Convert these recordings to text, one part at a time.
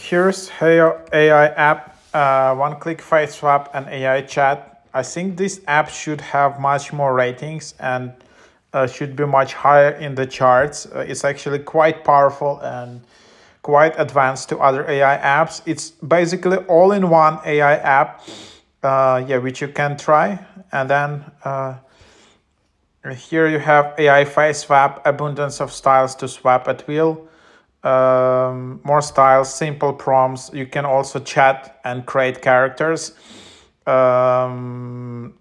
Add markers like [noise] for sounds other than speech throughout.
here's HAYO AI app, uh, one-click face swap and AI chat. I think this app should have much more ratings and uh, should be much higher in the charts. Uh, it's actually quite powerful and quite advanced to other AI apps. It's basically all-in-one AI app, uh, yeah, which you can try. And then uh, here you have AI face swap, abundance of styles to swap at will um, more styles, simple prompts. You can also chat and create characters. Um,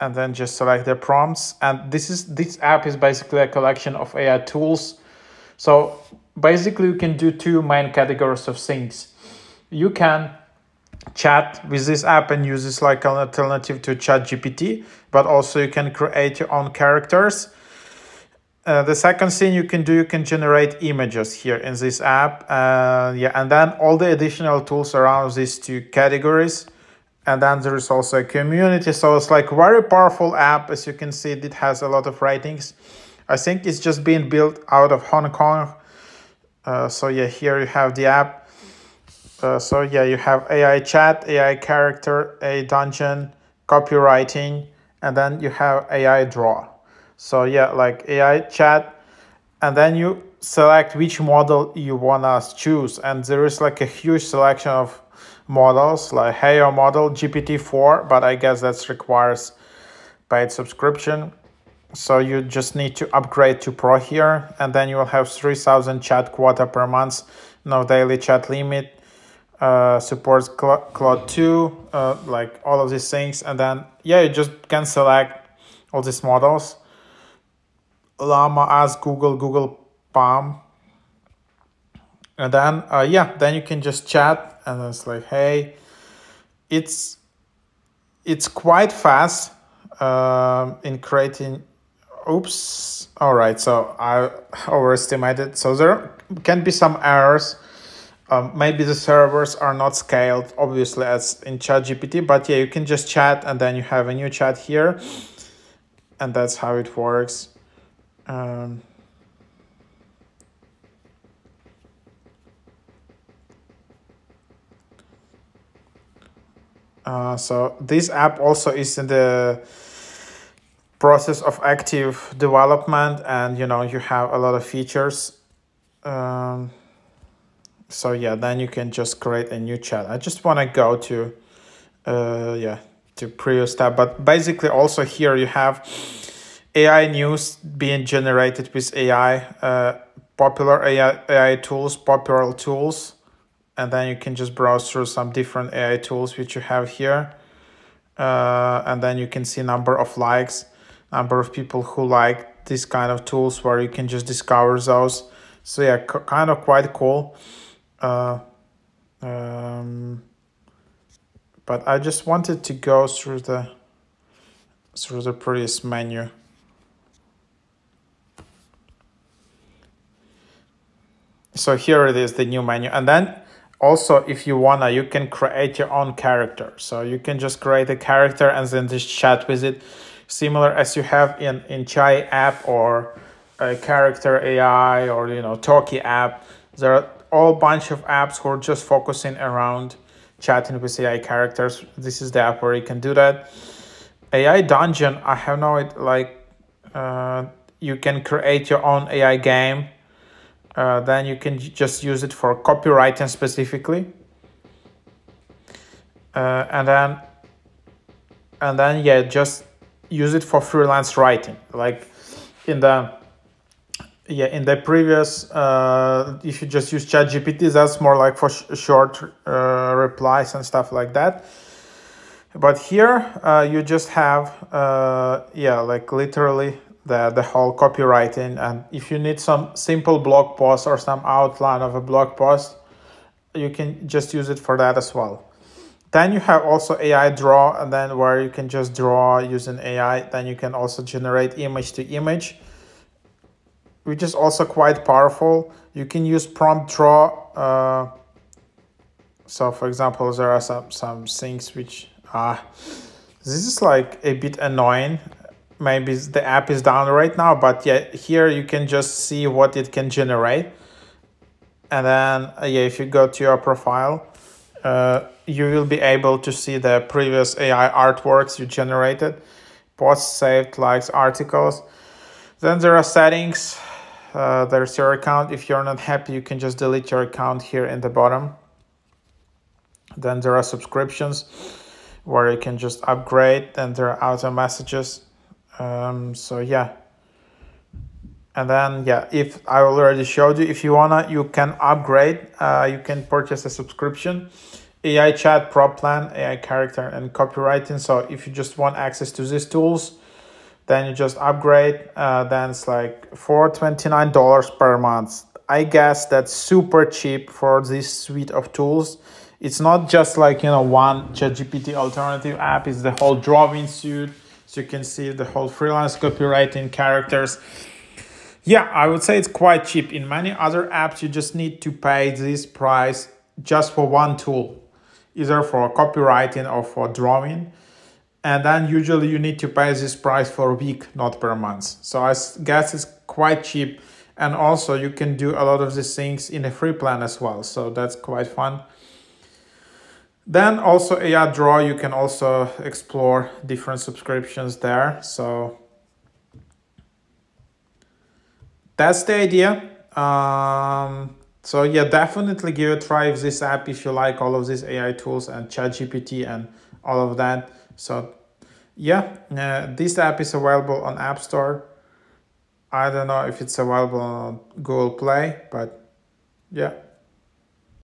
and then just select the prompts. And this is this app is basically a collection of AI tools. So basically you can do two main categories of things. You can chat with this app and use this like an alternative to ChatGPT, but also you can create your own characters uh, the second thing you can do, you can generate images here in this app. Uh, yeah, and then all the additional tools around these two categories. And then there is also a community. So it's like very powerful app. As you can see, it has a lot of ratings. I think it's just being built out of Hong Kong. Uh, so yeah, here you have the app. Uh, so yeah, you have AI chat, AI character, AI dungeon, copywriting, and then you have AI draw. So yeah, like AI chat, and then you select which model you wanna choose. And there is like a huge selection of models like HAYO model, GPT-4, but I guess that requires paid subscription. So you just need to upgrade to Pro here, and then you will have 3000 chat quota per month, no daily chat limit, uh, supports Claude 2, uh, like all of these things. And then, yeah, you just can select all these models. Llama Ask Google, Google PaLM. And then, uh, yeah, then you can just chat and it's like, hey, it's it's quite fast um, in creating. Oops. All right. So I [laughs] overestimated. So there can be some errors. Um, maybe the servers are not scaled, obviously, as in ChatGPT. But yeah, you can just chat and then you have a new chat here. And that's how it works. Um, uh, so this app also is in the process of active development and you know you have a lot of features. Um, so yeah then you can just create a new chat. I just want to go to uh, yeah to previous tab but basically also here you have AI news being generated with AI, uh, popular AI, AI tools, popular tools, and then you can just browse through some different AI tools which you have here. Uh, and then you can see number of likes, number of people who like this kind of tools where you can just discover those. So yeah, kind of quite cool. Uh, um, but I just wanted to go through the through the previous menu. So here it is, the new menu. And then also, if you wanna, you can create your own character. So you can just create a character and then just chat with it, similar as you have in, in Chai app or a character AI or, you know, Talkie app. There are all bunch of apps who are just focusing around chatting with AI characters. This is the app where you can do that. AI Dungeon, I have no, it like, uh, you can create your own AI game uh, then you can just use it for copywriting specifically. Uh, and then, and then yeah, just use it for freelance writing. Like in the, yeah, in the previous, uh, if you just use ChatGPT, that's more like for sh short uh, replies and stuff like that. But here uh, you just have, uh, yeah, like literally the, the whole copywriting. And if you need some simple blog post or some outline of a blog post, you can just use it for that as well. Then you have also AI draw and then where you can just draw using AI. Then you can also generate image to image, which is also quite powerful. You can use prompt draw. Uh, so for example, there are some, some things which are, uh, this is like a bit annoying maybe the app is down right now but yeah here you can just see what it can generate. And then uh, yeah if you go to your profile uh, you will be able to see the previous AI artworks you generated posts saved likes articles. Then there are settings. Uh, there's your account. If you're not happy you can just delete your account here in the bottom. Then there are subscriptions where you can just upgrade. Then there are auto messages um, so yeah. And then yeah if i already showed you if you wanna you can upgrade. Uh, you can purchase a subscription ai chat pro plan ai character and copywriting. So if you just want access to these tools then you just upgrade. Uh, then it's like for $29 per month. I guess that's super cheap for this suite of tools. It's not just like you know one ChatGPT alternative app. It's the whole drawing suite so you can see the whole freelance copywriting characters yeah, I would say it's quite cheap. In many other apps, you just need to pay this price just for one tool, either for copywriting or for drawing. And then usually you need to pay this price for a week, not per month. So I guess it's quite cheap. And also you can do a lot of these things in a free plan as well. So that's quite fun. Then also AI Draw, you can also explore different subscriptions there. So that's the idea. Um, so yeah, definitely give a try this app if you like all of these AI tools and ChatGPT and all of that. So yeah, uh, this app is available on App Store. I don't know if it's available on Google Play, but yeah.